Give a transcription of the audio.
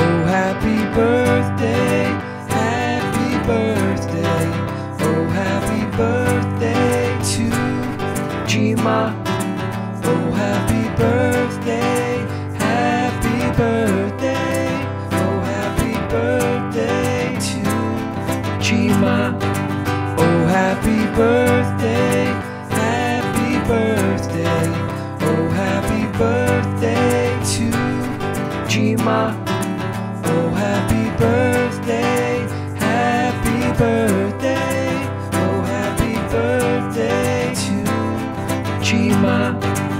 Oh, happy birthday, happy birthday. Oh, happy birthday to G-ma. Oh, happy birthday, happy birthday. Oh, happy birthday to G-ma. Oh, happy birthday, happy birthday. Oh, happy birthday to G-ma. Oh, birthday, oh happy birthday to G-ma.